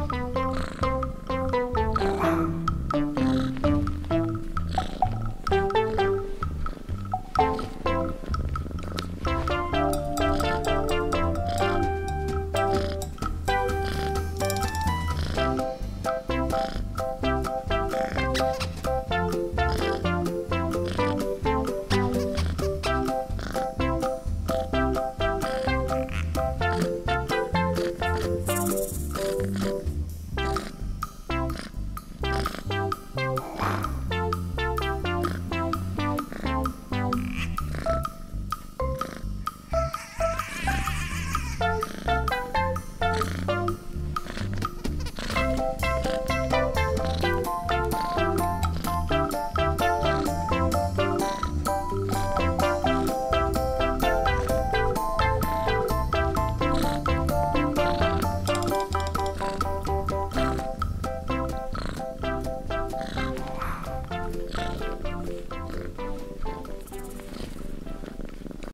Thank